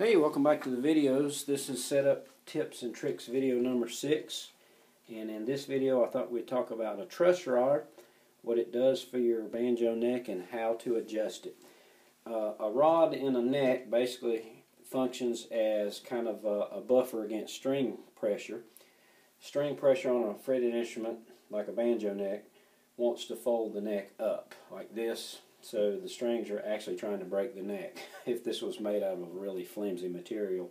Hey, welcome back to the videos. This is Setup Tips and Tricks video number 6. And in this video I thought we'd talk about a truss rod, what it does for your banjo neck and how to adjust it. Uh, a rod in a neck basically functions as kind of a, a buffer against string pressure. String pressure on a fretted instrument like a banjo neck wants to fold the neck up like this so the strings are actually trying to break the neck. if this was made out of a really flimsy material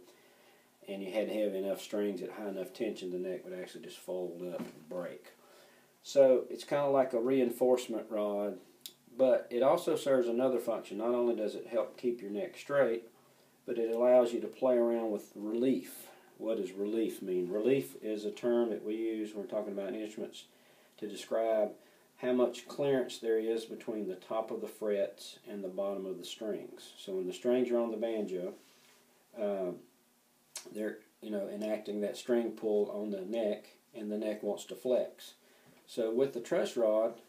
and you had to have enough strings at high enough tension, the neck would actually just fold up and break. So it's kind of like a reinforcement rod, but it also serves another function. Not only does it help keep your neck straight, but it allows you to play around with relief. What does relief mean? Relief is a term that we use when we're talking about instruments to describe how much clearance there is between the top of the frets and the bottom of the strings. So when the strings are on the banjo, uh, they're you know enacting that string pull on the neck, and the neck wants to flex. So with the truss rod,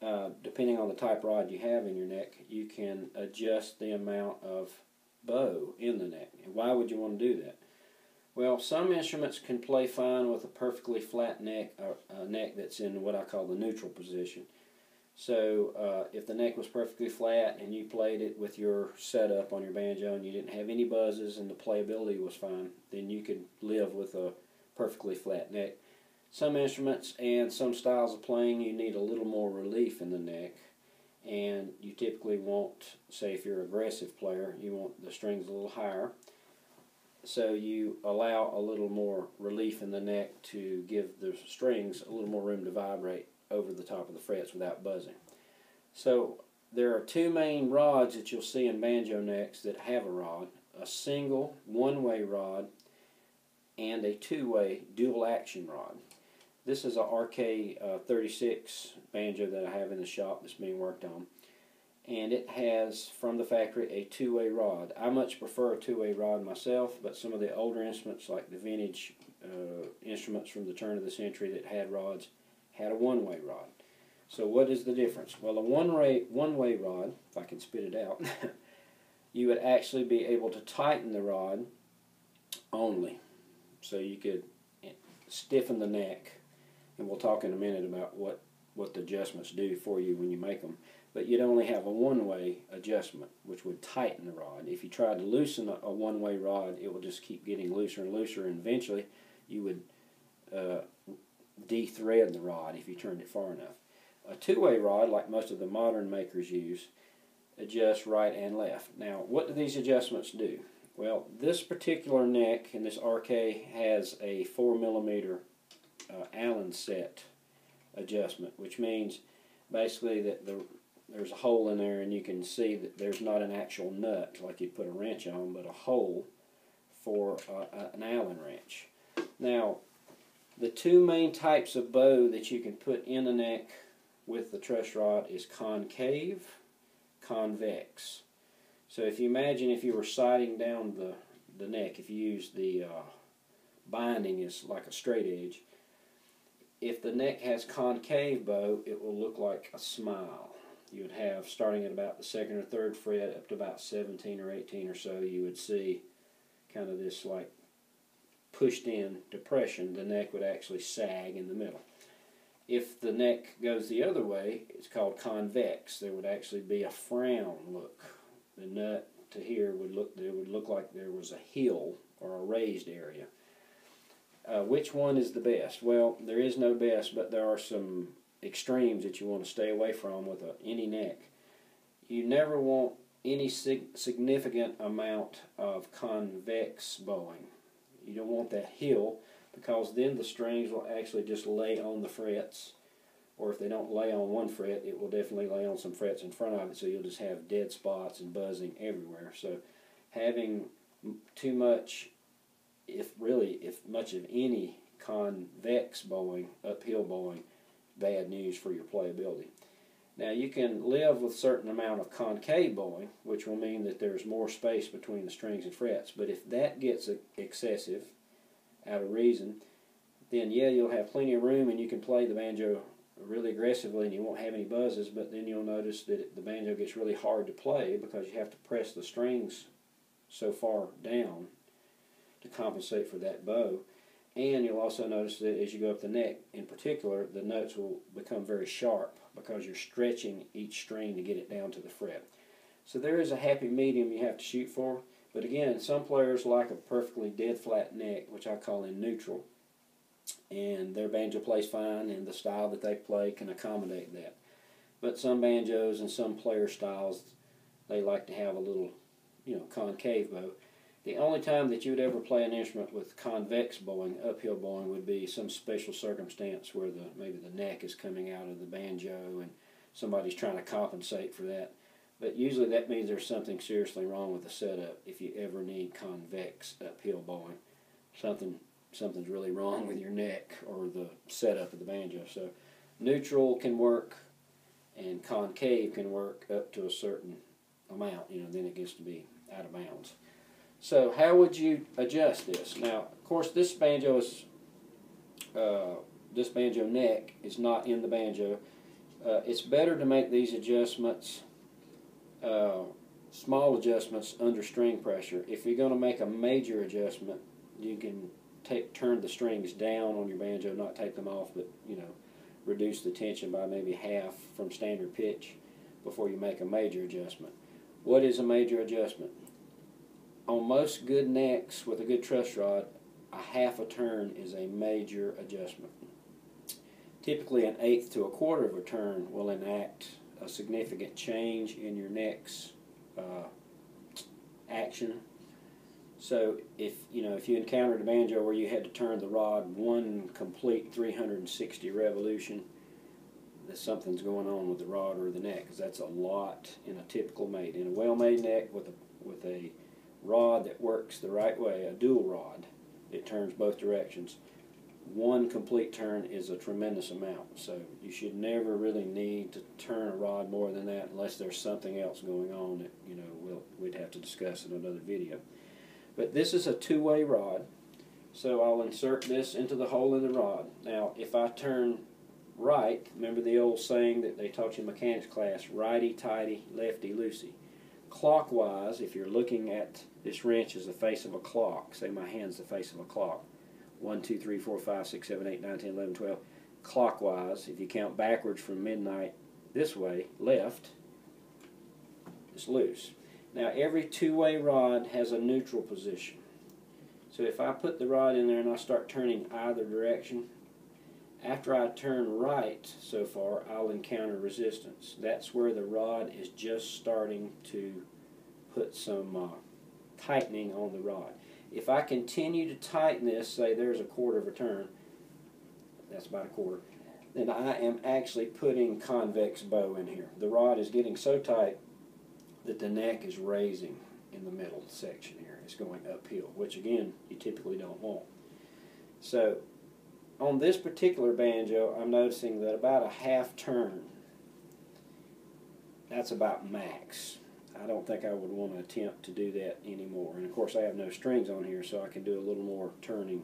uh, depending on the type rod you have in your neck, you can adjust the amount of bow in the neck. And why would you want to do that? Well, some instruments can play fine with a perfectly flat neck, or a neck that's in what I call the neutral position. So uh, if the neck was perfectly flat and you played it with your setup on your banjo and you didn't have any buzzes and the playability was fine, then you could live with a perfectly flat neck. Some instruments and some styles of playing you need a little more relief in the neck and you typically want, say if you're an aggressive player, you want the strings a little higher so you allow a little more relief in the neck to give the strings a little more room to vibrate over the top of the frets without buzzing. So there are two main rods that you'll see in banjo necks that have a rod, a single one-way rod and a two-way dual action rod. This is a RK36 uh, banjo that I have in the shop that's being worked on and it has from the factory a two-way rod. I much prefer a two-way rod myself, but some of the older instruments like the vintage uh, instruments from the turn of the century that had rods had a one-way rod. So what is the difference? Well, a one-way one-way rod, if I can spit it out, you would actually be able to tighten the rod only. So you could stiffen the neck, and we'll talk in a minute about what, what the adjustments do for you when you make them but you'd only have a one-way adjustment, which would tighten the rod. If you tried to loosen a, a one-way rod, it will just keep getting looser and looser, and eventually you would uh, de-thread the rod if you turned it far enough. A two-way rod, like most of the modern makers use, adjusts right and left. Now, what do these adjustments do? Well, this particular neck in this RK has a 4 millimeter uh, Allen set adjustment, which means basically that the there's a hole in there and you can see that there's not an actual nut like you'd put a wrench on, but a hole for an Allen wrench. Now, the two main types of bow that you can put in the neck with the truss rod is concave, convex. So if you imagine if you were sighting down the, the neck, if you use the uh, binding as like a straight edge, if the neck has concave bow, it will look like a smile you would have starting at about the second or third fret up to about 17 or 18 or so you would see kind of this like pushed in depression. The neck would actually sag in the middle. If the neck goes the other way it's called convex. There would actually be a frown look. The nut to here would look it would look like there was a hill or a raised area. Uh, which one is the best? Well there is no best but there are some extremes that you want to stay away from with a, any neck. You never want any sig significant amount of convex bowing. You don't want that hill because then the strings will actually just lay on the frets or if they don't lay on one fret it will definitely lay on some frets in front of it so you'll just have dead spots and buzzing everywhere. So having too much if really if much of any convex bowing, uphill bowing bad news for your playability. Now you can live with a certain amount of concave bowing, which will mean that there's more space between the strings and frets. But if that gets excessive, out of reason, then yeah, you'll have plenty of room and you can play the banjo really aggressively and you won't have any buzzes, but then you'll notice that the banjo gets really hard to play because you have to press the strings so far down to compensate for that bow. And you'll also notice that as you go up the neck, in particular, the notes will become very sharp because you're stretching each string to get it down to the fret. So there is a happy medium you have to shoot for. But again, some players like a perfectly dead flat neck, which I call in neutral. And their banjo plays fine, and the style that they play can accommodate that. But some banjos and some player styles, they like to have a little, you know, concave bow. The only time that you would ever play an instrument with convex bowing, uphill bowing, would be some special circumstance where the maybe the neck is coming out of the banjo and somebody's trying to compensate for that. But usually that means there's something seriously wrong with the setup if you ever need convex uphill bowing. Something something's really wrong with your neck or the setup of the banjo. So neutral can work and concave can work up to a certain amount, you know, then it gets to be out of bounds. So how would you adjust this? Now, of course, this banjo is uh, this banjo neck is not in the banjo. Uh, it's better to make these adjustments, uh, small adjustments under string pressure. If you're going to make a major adjustment, you can take turn the strings down on your banjo, not take them off, but you know, reduce the tension by maybe half from standard pitch before you make a major adjustment. What is a major adjustment? On most good necks with a good truss rod, a half a turn is a major adjustment. Typically, an eighth to a quarter of a turn will enact a significant change in your neck's uh, action. So, if you know if you encountered a banjo where you had to turn the rod one complete 360 revolution, that something's going on with the rod or the neck, because that's a lot in a typical made. In a well-made neck with a with a rod that works the right way, a dual rod, it turns both directions. One complete turn is a tremendous amount, so you should never really need to turn a rod more than that unless there's something else going on that you know we'll, we'd have to discuss in another video. But this is a two-way rod, so I'll insert this into the hole in the rod. Now, if I turn right, remember the old saying that they taught you in mechanics class, righty-tighty, lefty-loosey clockwise, if you're looking at this wrench is the face of a clock, say my hand's the face of a clock, 1, 2, 3, 4, 5, 6, 7, 8, 9, 10, 11, 12, clockwise, if you count backwards from midnight this way, left, it's loose. Now every two-way rod has a neutral position. So if I put the rod in there and I start turning either direction, after I turn right so far, I'll encounter resistance. That's where the rod is just starting to put some uh, tightening on the rod. If I continue to tighten this, say there's a quarter of a turn, that's about a quarter, then I am actually putting convex bow in here. The rod is getting so tight that the neck is raising in the middle section here. It's going uphill, which again, you typically don't want. So on this particular banjo, I'm noticing that about a half turn, that's about max. I don't think I would want to attempt to do that anymore. And of course I have no strings on here so I can do a little more turning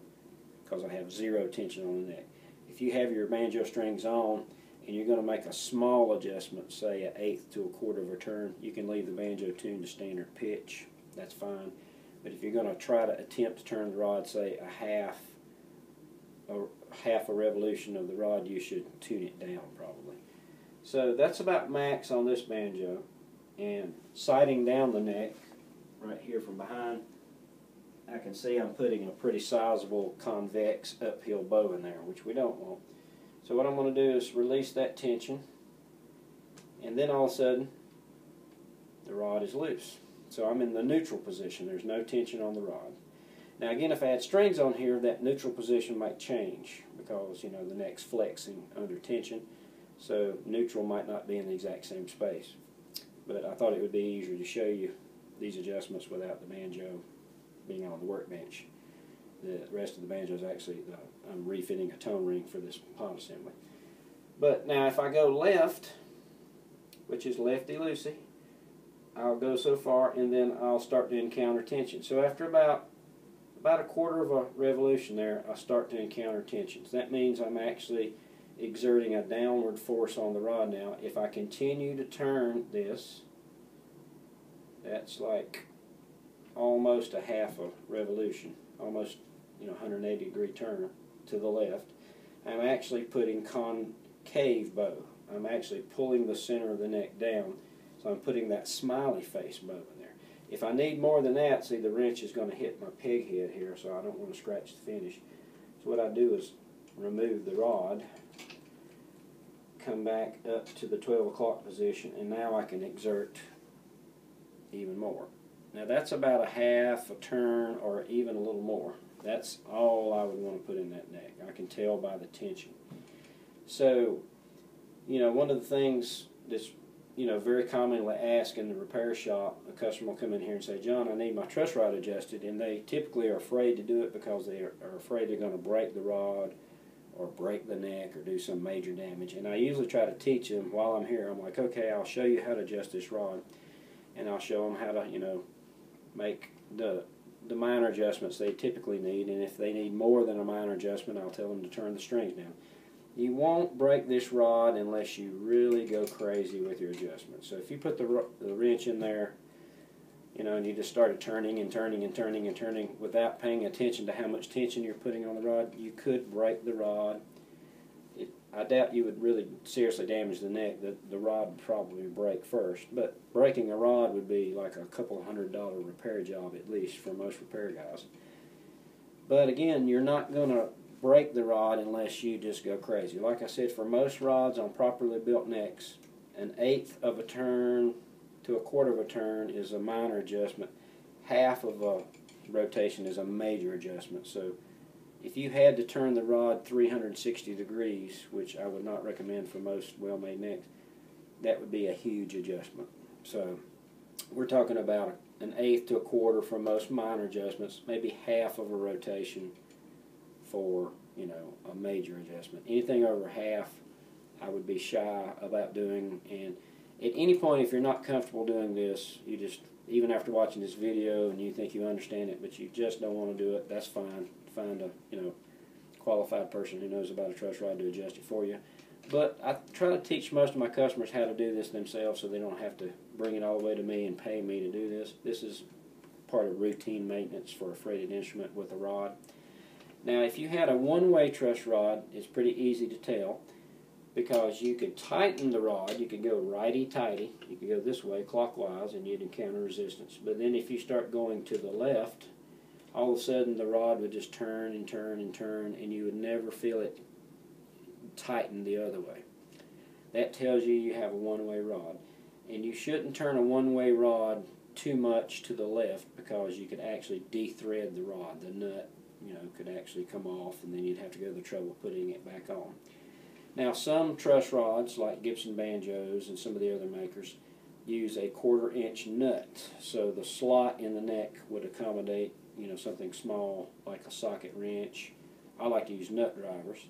because I have zero tension on the neck. If you have your banjo strings on and you're going to make a small adjustment, say an eighth to a quarter of a turn, you can leave the banjo tuned to standard pitch. That's fine. But if you're going to try to attempt to turn the rod, say a half a half a revolution of the rod, you should tune it down probably. So that's about max on this banjo. And sighting down the neck, right here from behind, I can see I'm putting a pretty sizable convex uphill bow in there, which we don't want. So what I'm going to do is release that tension, and then all of a sudden, the rod is loose. So I'm in the neutral position. There's no tension on the rod. Now again, if I had strings on here, that neutral position might change because, you know, the neck's flexing under tension. So neutral might not be in the exact same space. But I thought it would be easier to show you these adjustments without the banjo being on the workbench. The rest of the banjo is actually, the, I'm refitting a tone ring for this pot assembly. But now if I go left, which is lefty-loosey, I'll go so far and then I'll start to encounter tension. So after about about a quarter of a revolution there, I start to encounter tensions. That means I'm actually exerting a downward force on the rod now. If I continue to turn this, that's like almost a half a revolution, almost you know 180 degree turn to the left. I'm actually putting concave bow. I'm actually pulling the center of the neck down, so I'm putting that smiley face bow in there. If I need more than that, see the wrench is going to hit my peg head here, so I don't want to scratch the finish. So what I do is remove the rod, come back up to the 12 o'clock position, and now I can exert even more. Now that's about a half a turn or even a little more. That's all I would want to put in that neck. I can tell by the tension. So, you know, one of the things that's, you know, very commonly asked in the repair shop, a customer will come in here and say, John, I need my truss rod adjusted, and they typically are afraid to do it because they are, afraid they're going to break the rod or break the neck or do some major damage. And I usually try to teach them while I'm here. I'm like, okay, I'll show you how to adjust this rod, and I'll show them how to, you know, make the the minor adjustments they typically need, and if they need more than a minor adjustment, I'll tell them to turn the strings down. You won't break this rod unless you really go crazy with your adjustments. So if you put the, the wrench in there, you know, and you just started turning and turning and turning and turning without paying attention to how much tension you're putting on the rod, you could break the rod I doubt you would really seriously damage the neck. The, the rod would probably break first. But breaking a rod would be like a couple hundred dollar repair job at least for most repair guys. But again, you're not going to break the rod unless you just go crazy. Like I said, for most rods on properly built necks, an eighth of a turn to a quarter of a turn is a minor adjustment. Half of a rotation is a major adjustment. So if you had to turn the rod 360 degrees, which I would not recommend for most well-made necks, that would be a huge adjustment. So we're talking about an eighth to a quarter for most minor adjustments, maybe half of a rotation for you know a major adjustment. Anything over half, I would be shy about doing. And at any point, if you're not comfortable doing this, you just even after watching this video and you think you understand it, but you just don't want to do it, that's fine find a you know qualified person who knows about a truss rod to adjust it for you. But I try to teach most of my customers how to do this themselves so they don't have to bring it all the way to me and pay me to do this. This is part of routine maintenance for a fretted instrument with a rod. Now if you had a one-way truss rod, it's pretty easy to tell because you could tighten the rod, you could go righty-tighty, you could go this way clockwise and you'd encounter resistance. But then if you start going to the left, all of a sudden the rod would just turn and turn and turn and you would never feel it tighten the other way. That tells you you have a one-way rod. And you shouldn't turn a one-way rod too much to the left because you could actually de-thread the rod. The nut, you know, could actually come off and then you'd have to go to the trouble of putting it back on. Now some truss rods like Gibson Banjos and some of the other makers use a quarter inch nut so the slot in the neck would accommodate you know, something small like a socket wrench. I like to use nut drivers.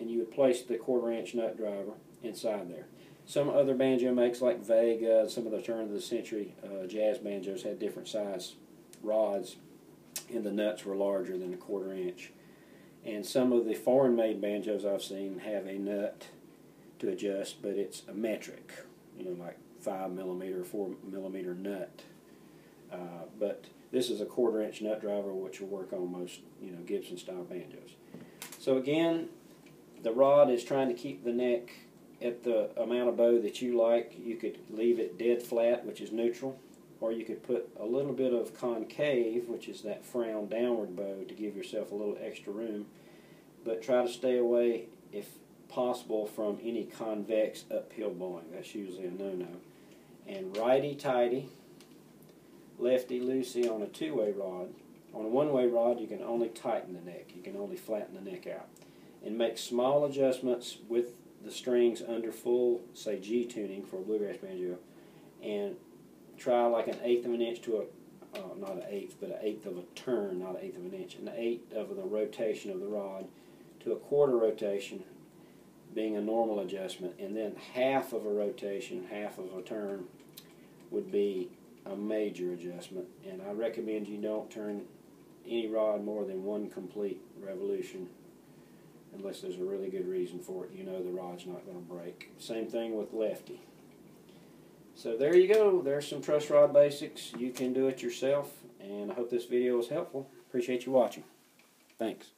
And you would place the quarter inch nut driver inside there. Some other banjo makes like Vega, some of the turn of the century uh, jazz banjos had different size rods and the nuts were larger than a quarter inch. And some of the foreign made banjos I've seen have a nut to adjust, but it's a metric, you know, like 5 millimeter, 4 millimeter nut. Uh, but this is a quarter inch nut driver which will work on most you know Gibson style banjos. So again, the rod is trying to keep the neck at the amount of bow that you like. You could leave it dead flat, which is neutral, or you could put a little bit of concave, which is that frown downward bow, to give yourself a little extra room. But try to stay away, if possible, from any convex uphill bowing. That's usually a no-no. And righty-tighty, lefty-loosey on a two-way rod. On a one-way rod, you can only tighten the neck. You can only flatten the neck out. And make small adjustments with the strings under full, say, G tuning for a bluegrass banjo. And try like an eighth of an inch to a, uh, not an eighth, but an eighth of a turn, not an eighth of an inch, an eighth of the rotation of the rod to a quarter rotation being a normal adjustment. And then half of a rotation, half of a turn would be a major adjustment, and I recommend you don't turn any rod more than one complete revolution unless there's a really good reason for it. You know the rod's not going to break. Same thing with lefty. So there you go. There's some truss rod basics. You can do it yourself, and I hope this video was helpful. Appreciate you watching. Thanks.